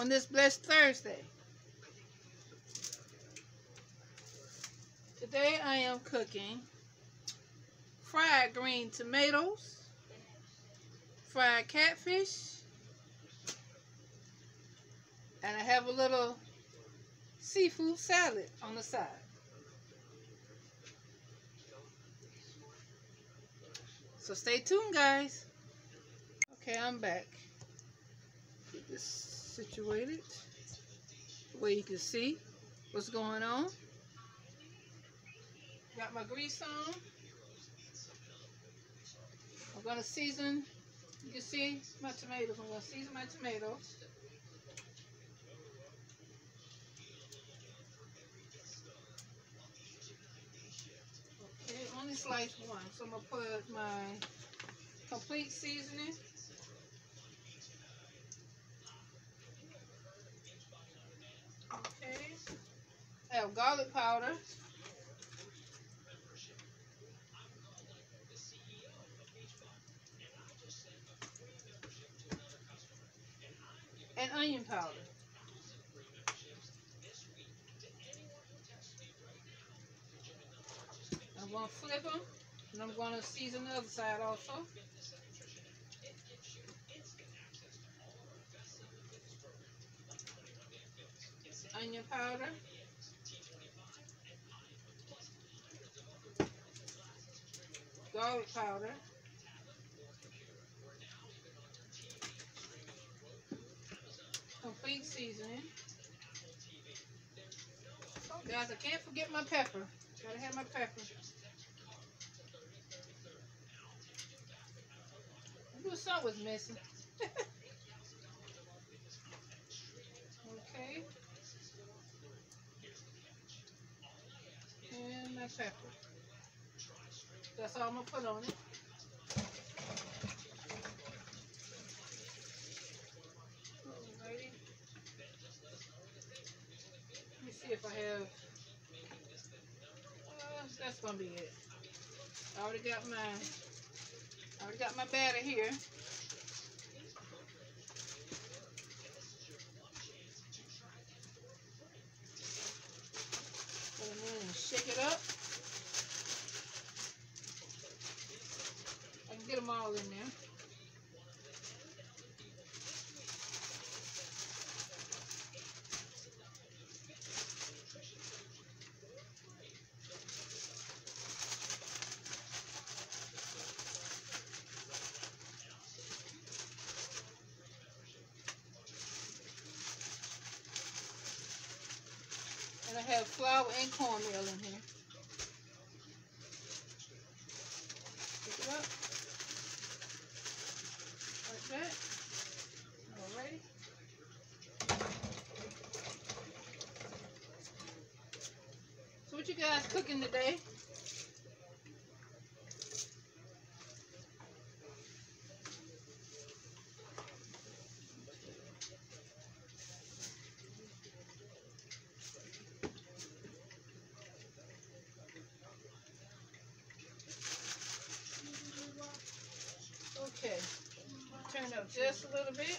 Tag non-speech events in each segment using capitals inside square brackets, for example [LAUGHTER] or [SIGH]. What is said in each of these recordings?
on this blessed Thursday. Today I am cooking fried green tomatoes, fried catfish, and I have a little seafood salad on the side. So stay tuned, guys. Okay, I'm back. Get this situated where you can see what's going on. Got my grease on. I'm gonna season. You can see my tomatoes. I'm gonna season my tomatoes. Okay, only slice one. So I'm gonna put my complete seasoning. Okay. I have garlic powder. And onion powder. I'm going to flip them. And I'm going to season the other side also. Onion powder. Garlic powder. Complete seasoning. Oh, guys, I can't forget my pepper. Gotta have my pepper. I knew something was missing. okay. And my pepper. That's all I'm gonna put on it. Let me see if I have. Uh, that's gonna be it. I already got my. I already got my batter here. Shake it up. I can get them all in there. And I have flour and cornmeal in here. Pick it up. Like that. Alrighty. So what you guys cooking today? Okay. Turn it up just a little bit.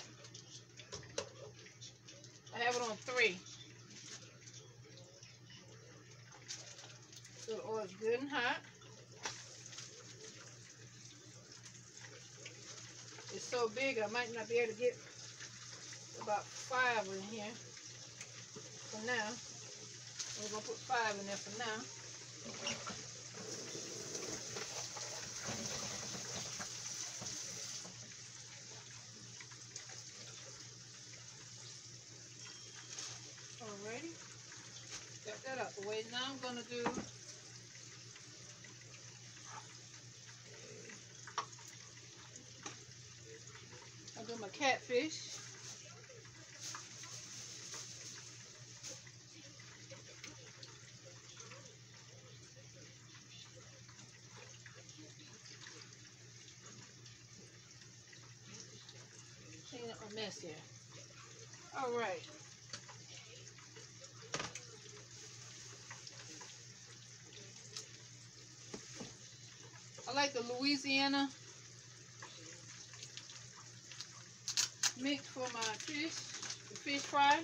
I have it on three. So the oil's good and hot. It's so big I might not be able to get about five in here for now. We're gonna put five in there for now. Alrighty. Got way. Now I'm gonna do I'll do my catfish. Clean up my mess here. Alright. I like the Louisiana mix for my fish. fish fry.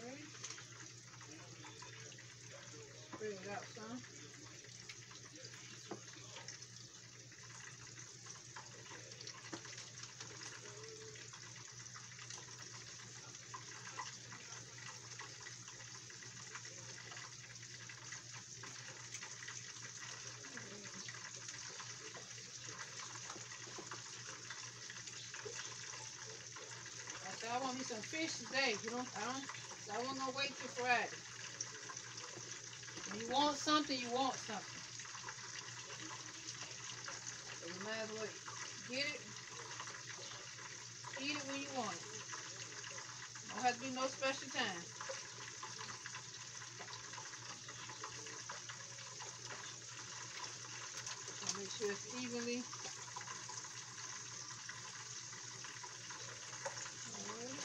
Alright. Bring it out some. Me some fish today. You know, I don't. I won't gonna wait till Friday. When you want something, you want something. So you might as well get it, eat it when you want it. Don't have to be no special time. Make sure it's evenly. Alright.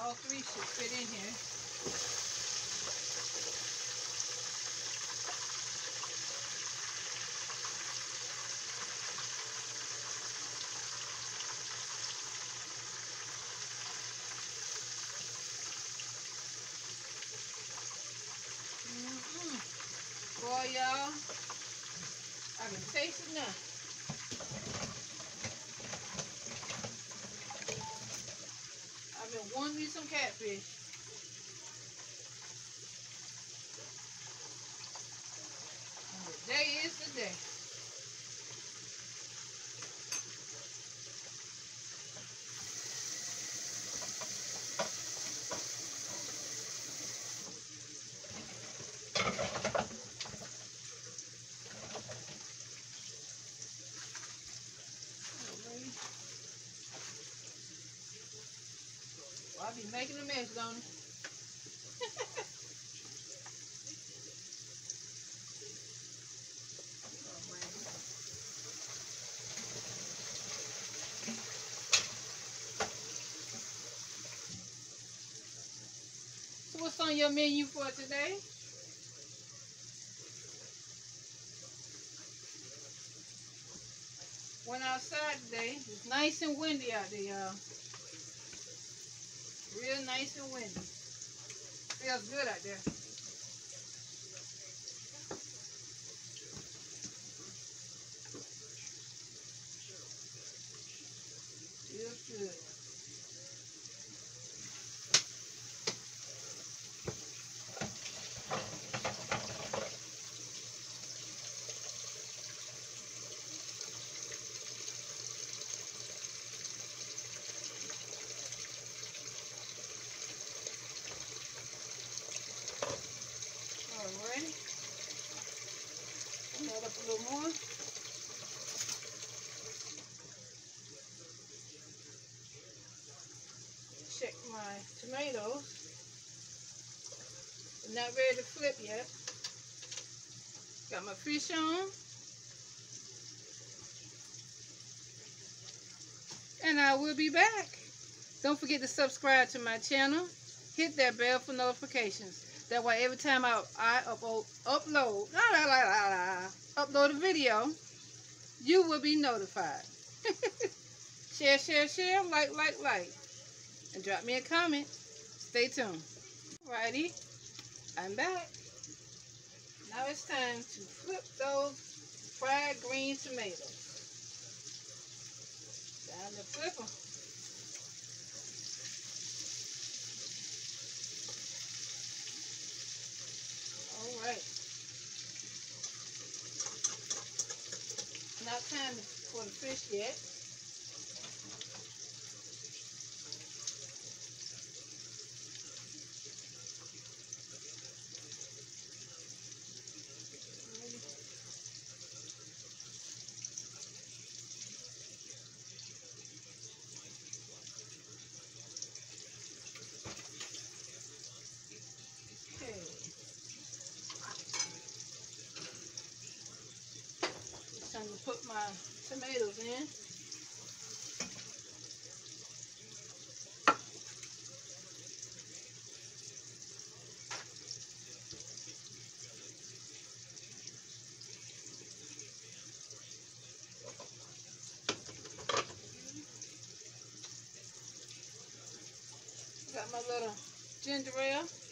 All three should fit in here. Mm-mm. Boy, y'all, I can taste it now. I've been wanting me some catfish. And today is the day. Alright. Well, I'll be making a mess, So what's on your menu for today? Went outside today. It's nice and windy out there, y'all. Real nice and windy. Feels good out there. Feels good. Alrighty. Turn that up a little more. Check my tomatoes. They're not ready to flip yet. Got my fish on. And I will be back. Don't forget to subscribe to my channel. Hit that bell for notifications. That way, every time I, I upload, upload, la, la, la, la, la, upload a video, you will be notified. [LAUGHS] share, share, share, like, like, like. And drop me a comment. Stay tuned. Alrighty, I'm back. Now it's time to flip those fried green tomatoes. Time to flip them. All right. Not time for the Got my little ginger ale.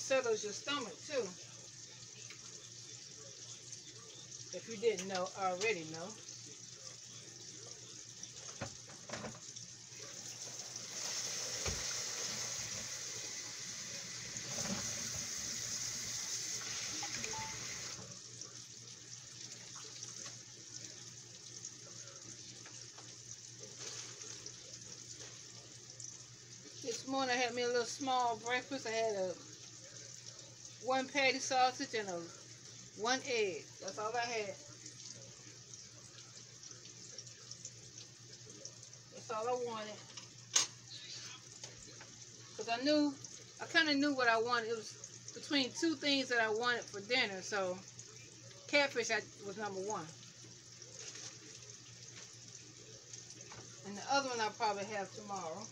Settles your stomach too. If you didn't know, already know. This morning I had me a little small breakfast. I had a one patty sausage and a one egg. That's all I had. That's all I wanted. Because I knew, I kind of knew what I wanted. It was between two things that I wanted for dinner. So catfish I, was number one. And the other one I'll probably have tomorrow.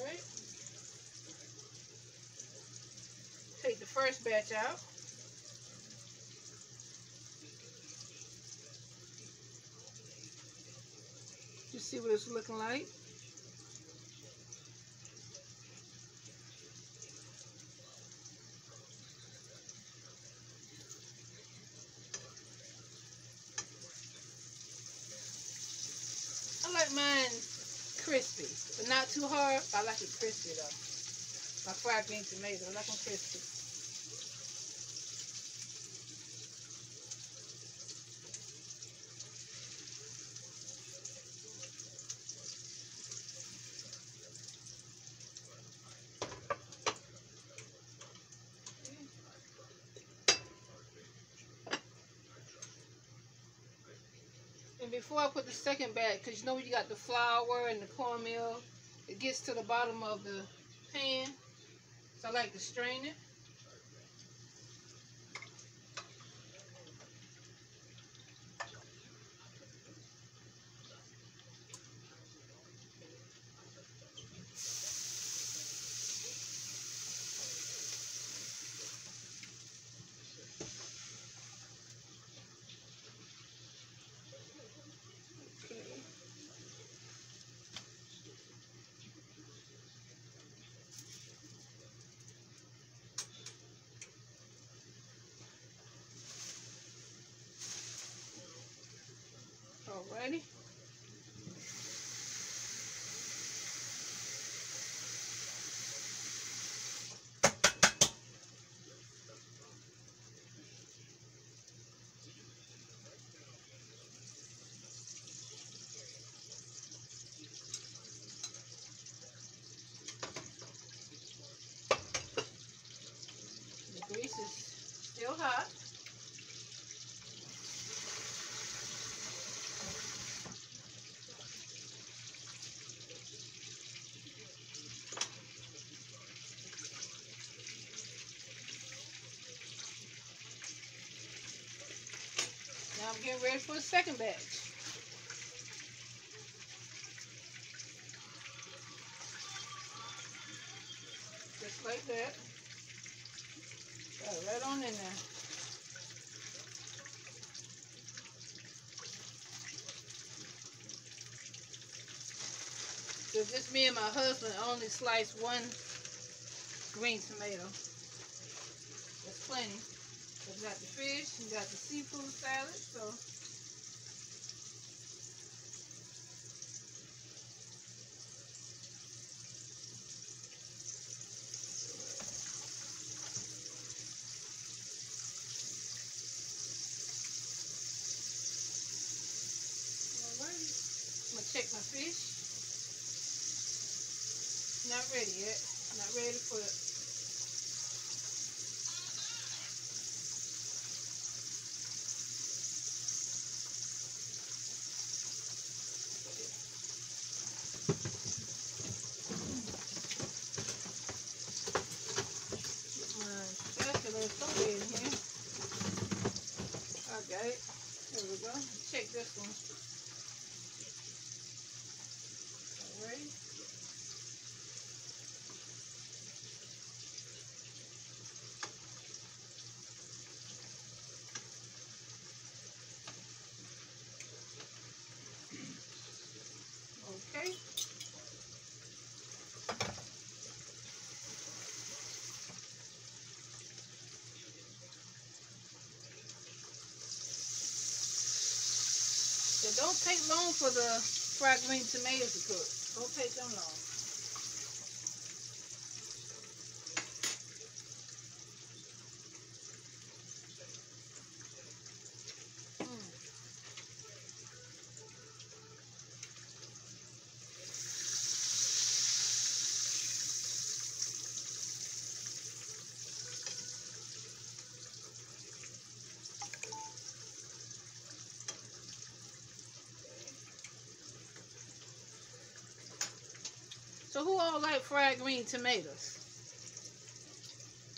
Alright. Take the first batch out. You see what it's looking like? I like mine crispy, but not too hard. I like it crispy though. My fried green tomatoes, I like them crispy. Before I put the second bag, because you know you got the flour and the cornmeal, it gets to the bottom of the pan. So I like to strain it. Alrighty. The grease is still hot. Now I'm getting ready for the second batch. Just like that. Got right on in there. Just me and my husband only slice one green tomato. That's plenty. We got the fish, we got the seafood salad, so Alright. I'm gonna check my fish. Not ready yet. Not ready to put. Get my spatula somewhere in here. I got it. There we go. Check this one. It don't take long for the fried green tomatoes to cook. Don't take them long. Who all like fried green tomatoes?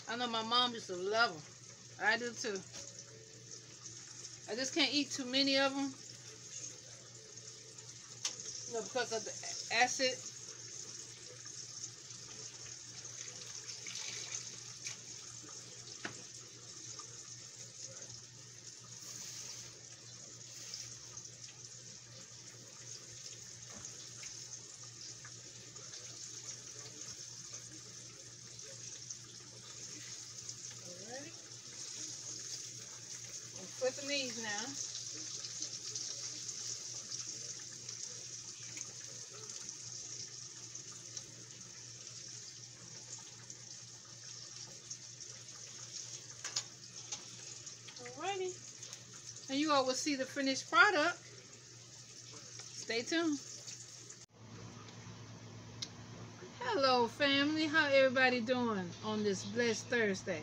I know my mom used to love them. I do too. I just can't eat too many of them. You know, because of the acid. Now. Alrighty. And you all will see the finished product. Stay tuned. Hello family, how everybody doing on this blessed Thursday?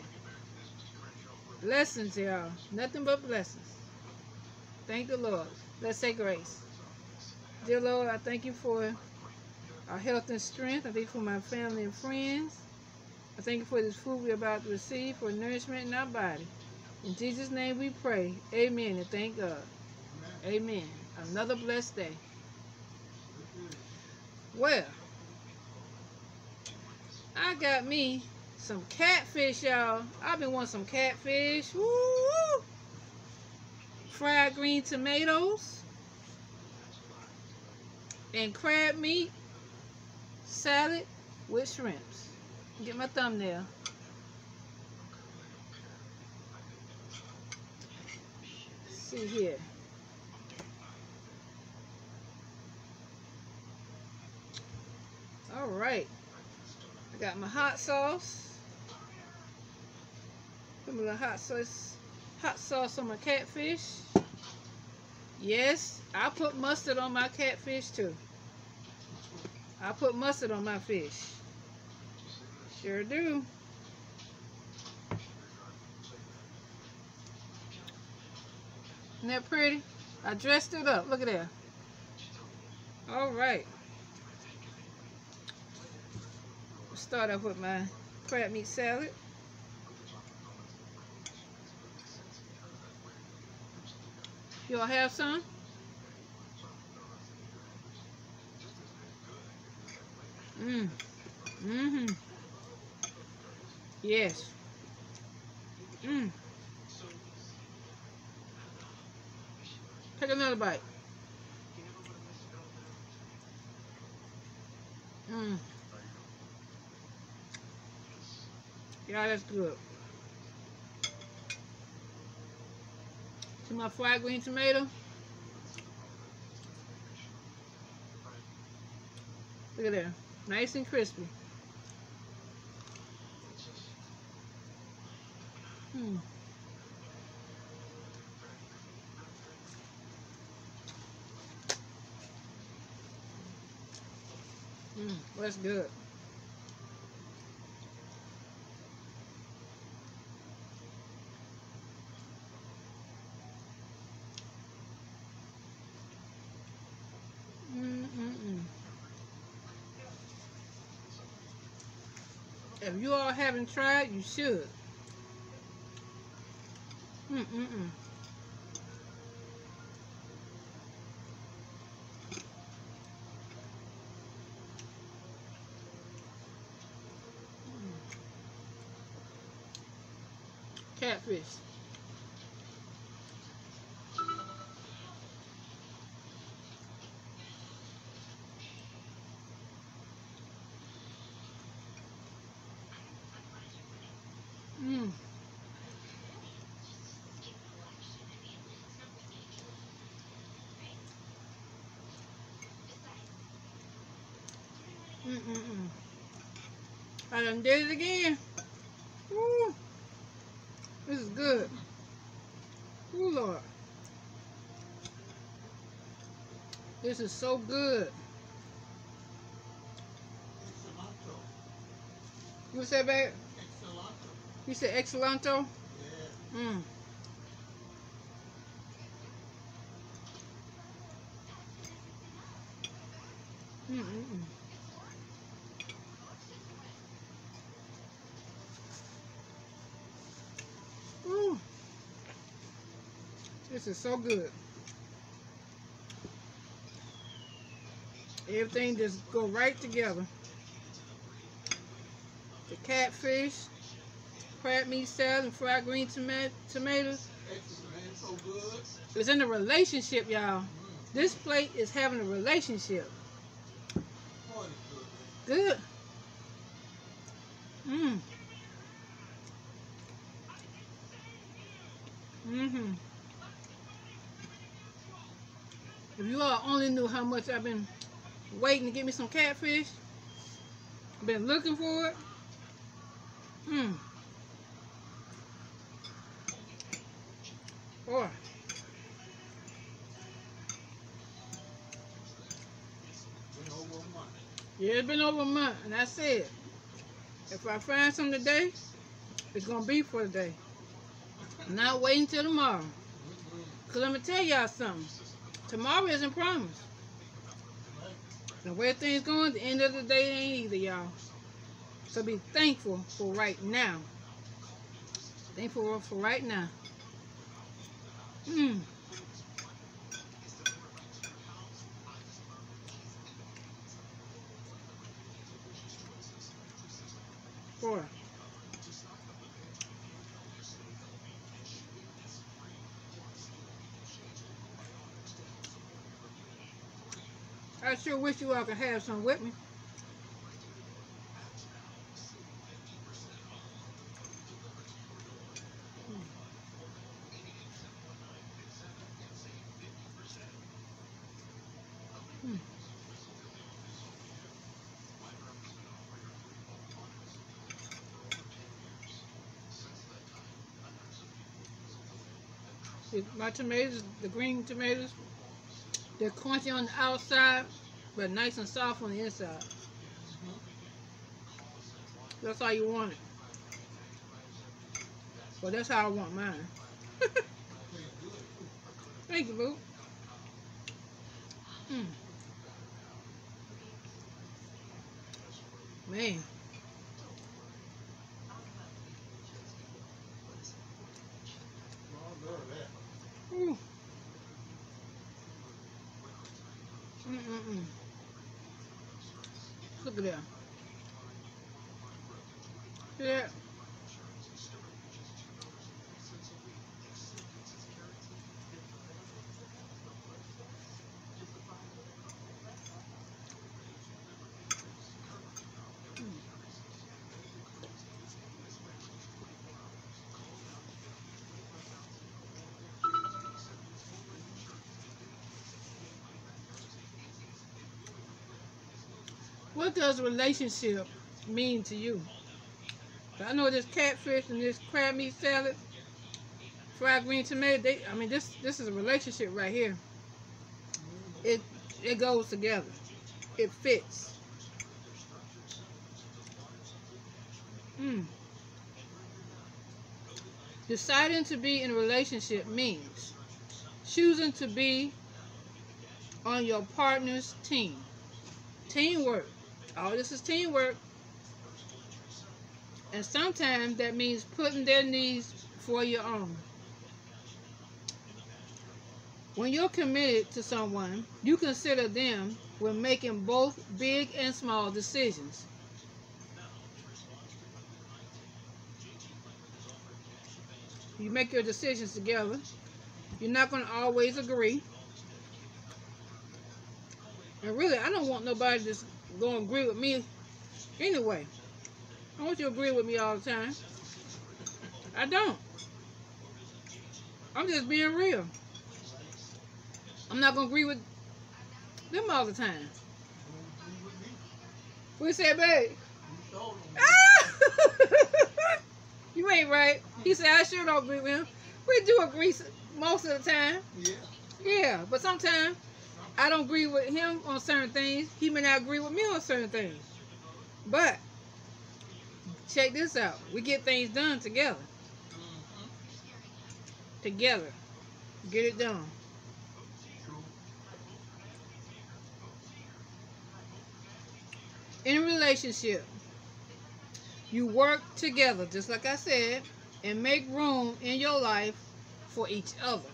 Blessings, y'all. Nothing but blessings. Thank the Lord. Let's say grace. Dear Lord, I thank you for our health and strength. I thank you for my family and friends. I thank you for this food we're about to receive for nourishment in our body. In Jesus' name we pray. Amen and thank God. Amen. Another blessed day. Well, I got me some catfish, y'all. I've been wanting some catfish. Woo! Fried green tomatoes. And crab meat. Salad with shrimps. Get my thumbnail. see here. All right. I got my hot sauce. Put a little hot sauce, hot sauce on my catfish. Yes, I put mustard on my catfish too. I put mustard on my fish. Sure do. Isn't that pretty? I dressed it up. Look at that. All right. Start off with my crab meat salad. You all have some? Mmm. Mm-hmm. Yes. Mmm. Take another bite. Mmm. Yeah, that's good. See my fried green tomato? Look at that. Nice and crispy. Hmm. Mm, that's good. Mm-mm-mm. If you all haven't tried, you should. Mm-mm-mm. Catfish. Mm. Mm-mm-mm. I done did it again. Woo. This is good. Ooh, Lord. This is so good. You said, babe? You said excelento? Yeah. Mm. Mm-mm-mm. Ooh. This is so good. Everything just go right together. The catfish, crab meat salad, and fried green toma- tomatoes. It's in a relationship, y'all. This plate is having a relationship. Good. Good. Mmm. Mm-hmm. If you all only knew how much I've been waiting to get me some catfish, been looking for it. Mmm. Boy. Yeah, it's been over a month, and I said, if I find some today, it's gonna be for today. Not waiting till tomorrow. Cause I'm gonna tell y'all something. Tomorrow isn't promised. The way things going, the end of the day ain't either, y'all. So be thankful for right now. Thankful for right now. Mmm. Boy. Sure wish you all could have some with me. Hmm. My tomatoes, the green tomatoes, they're crunchy on the outside, but nice and soft on the inside. That's how you want it. Well, that's how I want mine. [LAUGHS] Thank you, Boo. Mm. Man. I love that. Ooh. Mm-mm-mm. Look What does relationship mean to you? I know this catfish and this crab meat salad, fried green tomato. They, I mean, this this is a relationship right here. It it goes together. It fits. Mm. Deciding to be in a relationship means choosing to be on your partner's team. Teamwork. All this is teamwork. And sometimes that means putting their needs for your own. When you're committed to someone, you consider them when making both big and small decisions. You make your decisions together. You're not going to always agree. And really, I don't want nobody that's to agree with me anyway. I want you to agree with me all the time. I don't. I'm just being real. I'm not going to agree with them all the time. We said, babe. You. [LAUGHS] Ah! you ain't right. He said, I sure don't agree with him. We do agree most of the time. Yeah. Yeah, but sometimes I don't agree with him on certain things. He may not agree with me on certain things. But check this out. We get things done together. Together. Get it done. In a relationship, you work together, just like I said, and make room in your life for each other.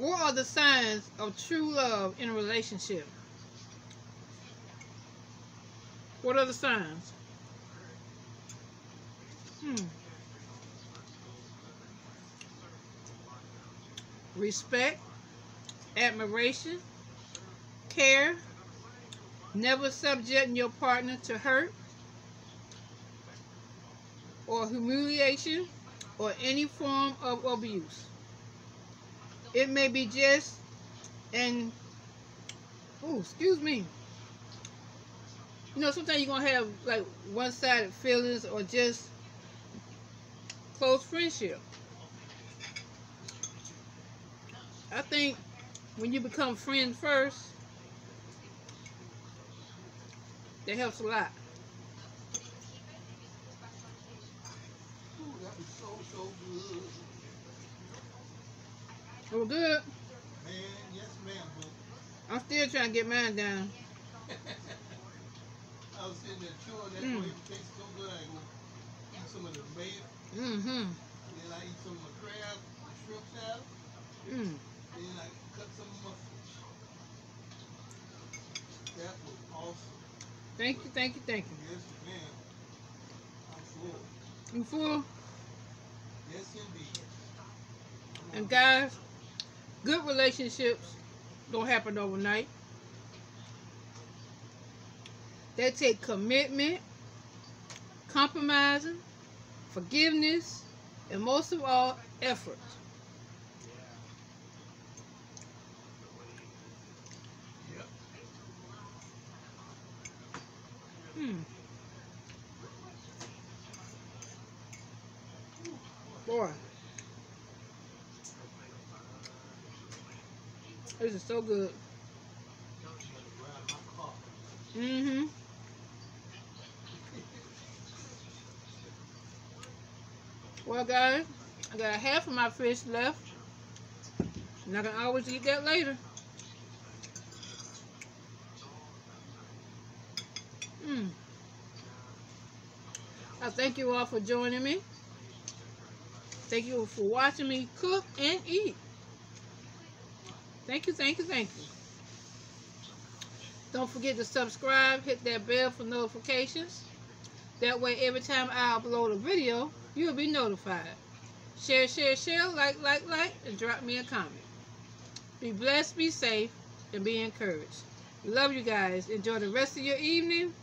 What are the signs of true love in a relationship? What are the signs? Hmm. Respect, admiration, care, never subjecting your partner to hurt or humiliation or any form of abuse. It may be just and oh, excuse me. You know, sometimes you're gonna have like one-sided feelings or just close friendship. I think when you become friends first, that helps a lot. Ooh, that was so, so good. Well, good. Man, yes, ma'am. I'm still trying to get mine down. I was sitting there chewing that Mm. way. It tastes so good. I eat some of the mayo. Mm-hmm. Then I eat some of the crab, the shrimp salad. Mm. Then I cut some fish. That was awesome. Thank you, thank you, thank you. Yes, ma'am. I'm full. You full? Yes, indeed. And guys, good relationships don't happen overnight. They take commitment, compromising, forgiveness, and most of all, effort. Hmm. Boy. This is so good. Mm-hmm. Well, guys, I got half of my fish left. And I can always eat that later. Mm. I thank you all for joining me. Thank you for watching me cook and eat. Thank you, thank you, thank you. Don't forget to subscribe, hit that bell for notifications. That way, every time I upload a video, you'll be notified. Share, share, share, like, like, like, and drop me a comment. Be blessed, be safe, and be encouraged. Love you guys. Enjoy the rest of your evening.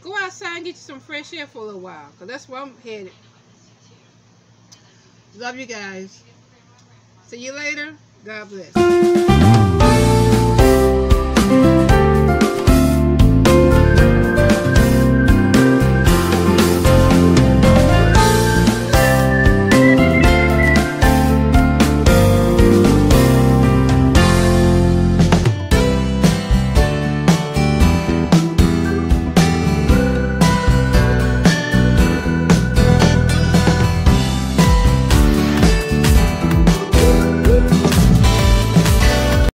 Go outside and get you some fresh air for a little while, because that's where I'm headed. Love you guys. See you later. God bless.